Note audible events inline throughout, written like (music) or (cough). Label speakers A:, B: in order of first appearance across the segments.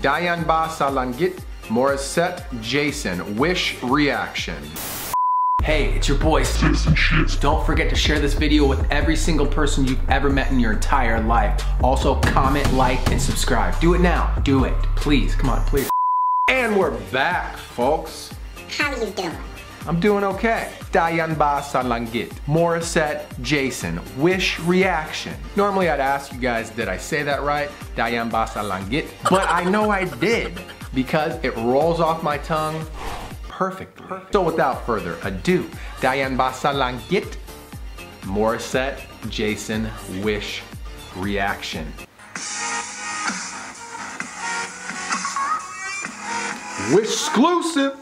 A: Diyan ba sa Morissette Jason, Wish Reaction. Hey, it's your boy Citizen Shane. Don't forget to share this video with every single person you've ever met in your entire life. Also, comment, like, and subscribe. Do it now. Do it. Please. Come on, please. And we're back, folks.
B: How you doing?
A: I'm doing okay. Diyan ba sa langit? Morissette Jason. Wish reaction. Normally I'd ask you guys, did I say that right? Diyan ba sa langit? But I know I did because it rolls off my tongue perfectly. So without further ado, Diyan ba sa langit? Morissette Jason Wish reaction. Wish exclusive.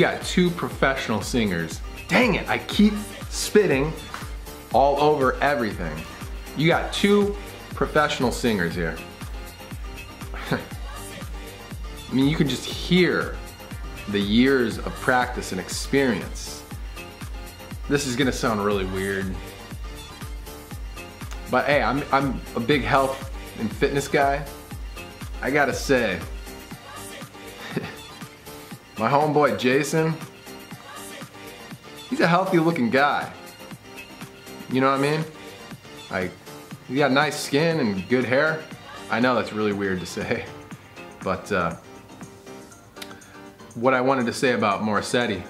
A: got two professional singers. Dang it, I keep spitting all over everything. You got two professional singers here. (laughs) I mean, you can just hear the years of practice and experience. This is gonna sound really weird. But hey, I'm, I'm a big health and fitness guy. I gotta say, my homeboy Jason, he's a healthy looking guy. You know what I mean? Like, he got nice skin and good hair. I know that's really weird to say, (laughs) but uh, what I wanted to say about Morissette,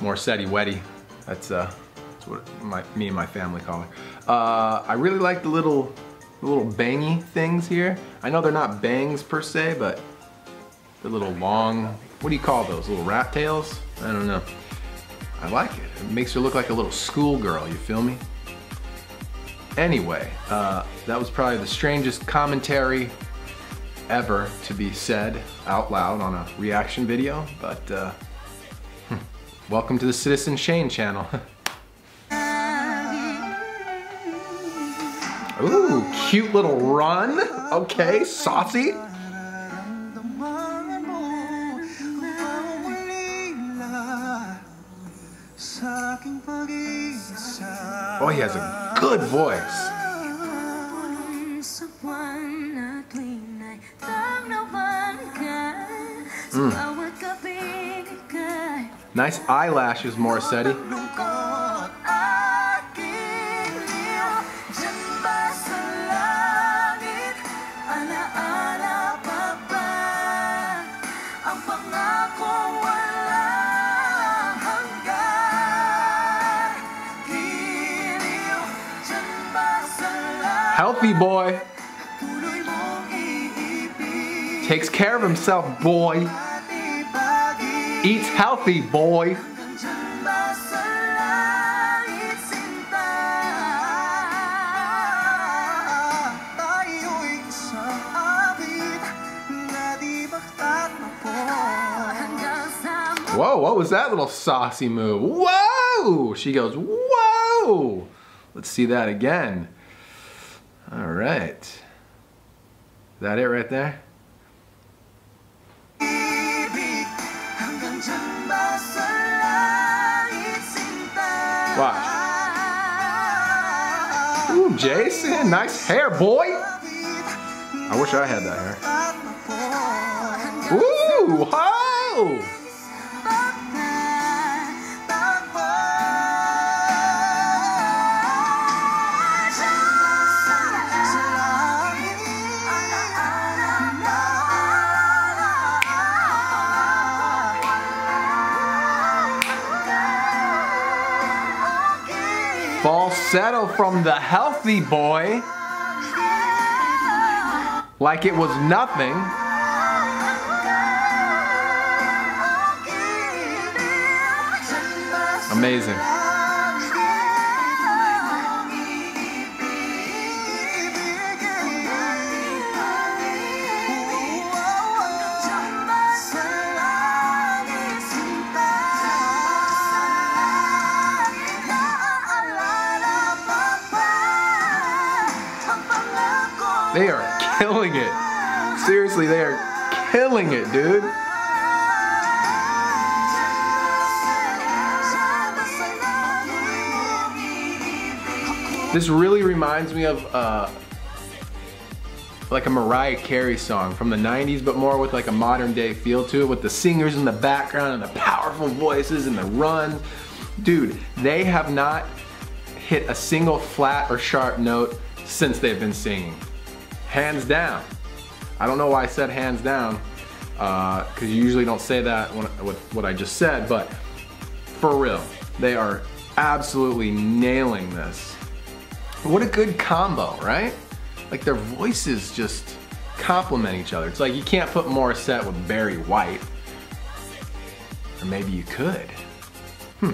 A: Morissette Weddy, that's, uh, that's what my, me and my family call her. Uh, I really like the little, the little bangy things here. I know they're not bangs per se, but the little long, what do you call those? Little rat tails? I don't know. I like it. It makes her look like a little schoolgirl, you feel me? Anyway, uh, that was probably the strangest commentary ever to be said out loud on a reaction video, but uh, hmm. welcome to the Citizen Shane channel. (laughs) Ooh, cute little run. Okay, saucy. Oh, he has a good voice.
C: Pulong sa buwan na tuwing ay tangnawan ka Sa
A: Mm.
C: bawat kabig ika'y
A: Nice eyelashes, Morissette. Healthy boy. Takes care of himself, boy. Eats healthy, boy. Whoa, what was that little saucy move? Whoa! She goes, whoa! Let's see that again. All right. Is that it right there? Watch. Ooh, Jason, nice hair, boy. I wish I had that hair. Ooh, ho! Falsetto from the healthy boy. Like it was nothing. Amazing. They are killing it. Seriously, they are killing it, dude. This really reminds me of uh, like a Mariah Carey song from the 90s, but more with like a modern day feel to it with the singers in the background and the powerful voices and the run. Dude, they have not hit a single flat or sharp note since they've been singing. Hands down. I don't know why I said hands down, because uh, you usually don't say that when, with what I just said, but for real, they are absolutely nailing this. What a good combo, right? Like their voices just complement each other. It's like you can't put Morissette with Barry White. Or maybe you could. Hmm.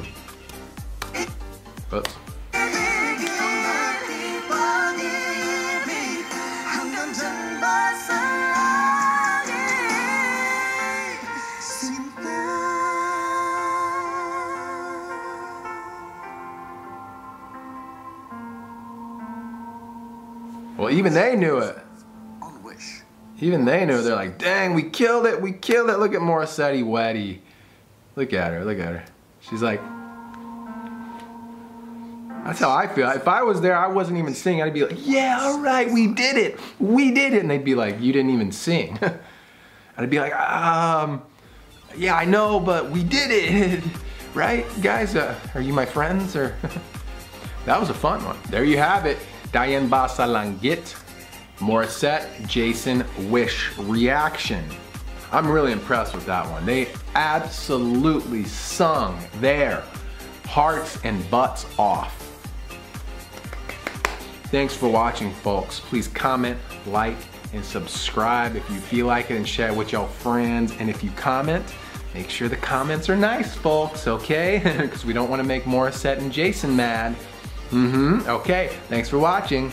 A: Oops. Well, even they knew it.
D: On Wish.
A: Even they knew. They're like, dang, we killed it. We killed it. Look at Morissette Wetty. Look at her. Look at her. She's like, that's how I feel. If I was there, I wasn't even singing. I'd be like, yeah, all right, we did it. We did it. And they'd be like, you didn't even sing. and (laughs) I'd be like, um, yeah, I know, but we did it. (laughs) right? Guys, uh, are you my friends? Or (laughs) That was a fun one. There you have it. Diyan ba sa Langit, Morissette, Jason Wish reaction. I'm really impressed with that one. They absolutely sung their hearts and butts off. Thanks for watching, folks. Please comment, like, and subscribe if you feel like it and share it with your friends. And if you comment, make sure the comments are nice, folks, okay? (laughs) Because we don't want to make Morissette and Jason mad. Mm-hmm, okay. Thanks for watching.